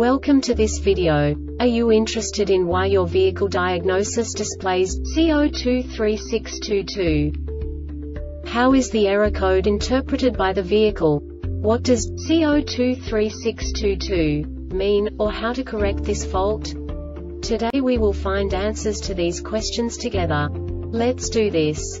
Welcome to this video. Are you interested in why your vehicle diagnosis displays C023622? How is the error code interpreted by the vehicle? What does C023622 mean, or how to correct this fault? Today we will find answers to these questions together. Let's do this.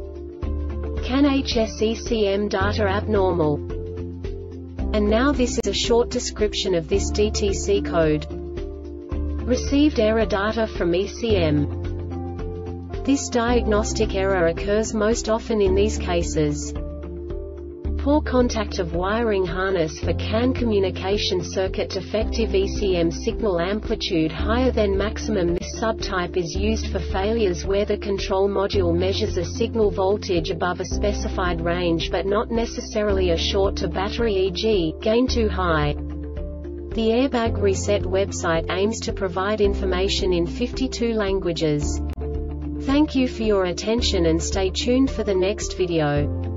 CAN HS ECM data abnormal. And now this is a short description of this DTC code. Received error data from ECM. This diagnostic error occurs most often in these cases. Poor contact of wiring harness for CAN communication circuit defective ECM signal amplitude higher than maximum This subtype is used for failures where the control module measures a signal voltage above a specified range but not necessarily a short to battery e.g., gain too high. The Airbag Reset website aims to provide information in 52 languages. Thank you for your attention and stay tuned for the next video.